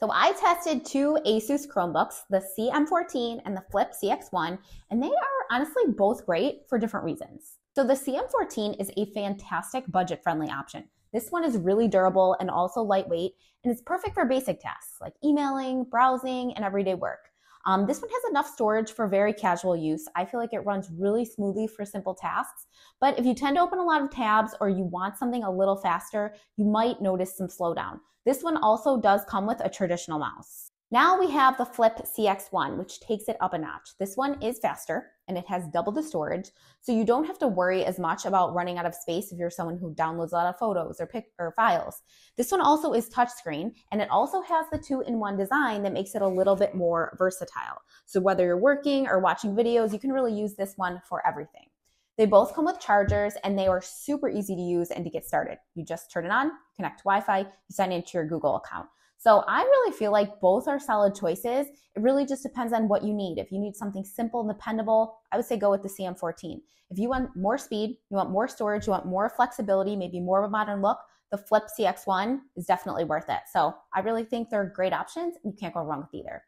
So I tested two Asus Chromebooks, the CM14 and the Flip CX1, and they are honestly both great for different reasons. So the CM14 is a fantastic budget friendly option. This one is really durable and also lightweight, and it's perfect for basic tasks like emailing, browsing, and everyday work. Um, this one has enough storage for very casual use. I feel like it runs really smoothly for simple tasks. But if you tend to open a lot of tabs or you want something a little faster, you might notice some slowdown. This one also does come with a traditional mouse. Now we have the Flip CX1, which takes it up a notch. This one is faster and it has double the storage, so you don't have to worry as much about running out of space if you're someone who downloads a lot of photos or pic or files. This one also is touchscreen and it also has the two-in-one design that makes it a little bit more versatile. So whether you're working or watching videos, you can really use this one for everything. They both come with chargers and they are super easy to use and to get started. You just turn it on, connect to Wi Fi, you sign into your Google account. So I really feel like both are solid choices. It really just depends on what you need. If you need something simple and dependable, I would say go with the CM14. If you want more speed, you want more storage, you want more flexibility, maybe more of a modern look, the Flip CX1 is definitely worth it. So I really think they're great options you can't go wrong with either.